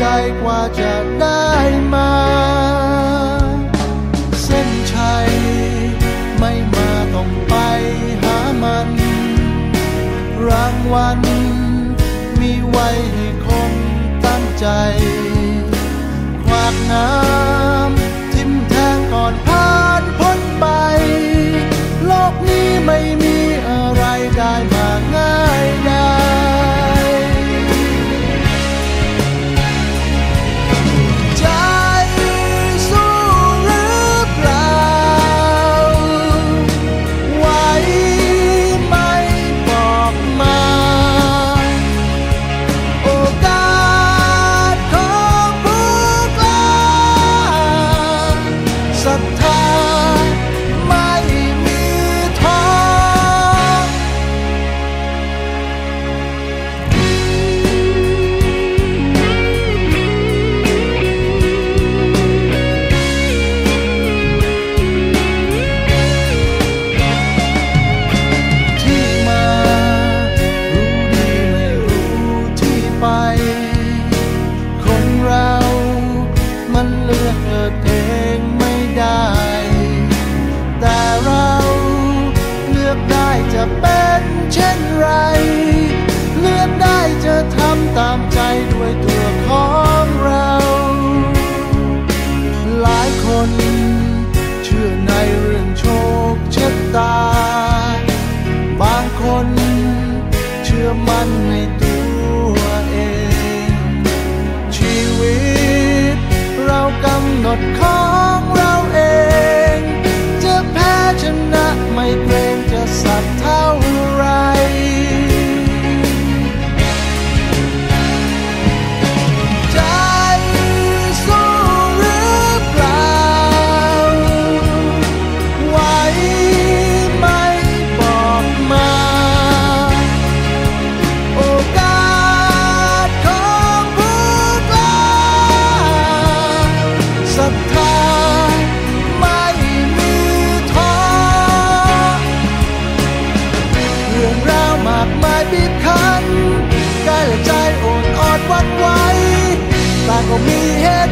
ใดกว่าจะได้มา เส้นชัย ไม่มาต้องไปหามัน รางวัลมีไว้ให้คนตั้งใจขวากน้ำทิมแทงก่อนผ่านพ้นไป โลกนี้ไม่มี รัทธาไม่มีท้อที่มารู้ดีไม่รู้ที่ไป คนเรามันเลื จะเป็นเช่นไร เลือกได้จะทำตามใจด้วยตัวของเรา หลายคนเชื่อในเรื่องโชคชะตา บางคนเชื่อมั่นในตัวเอง ชีวิตเรากำหนดของเรา me.